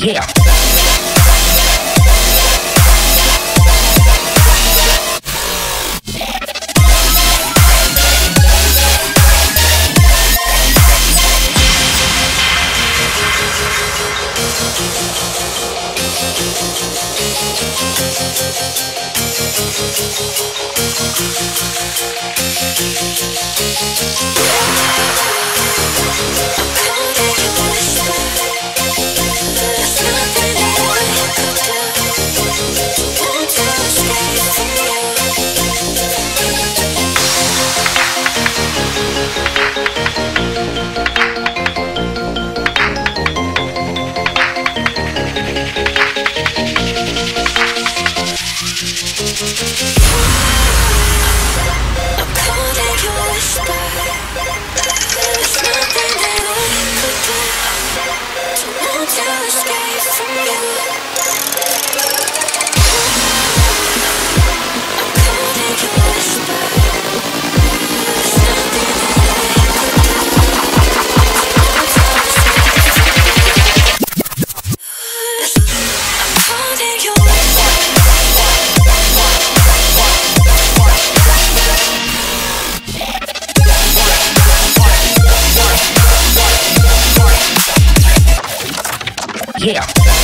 Yeah. Yeah.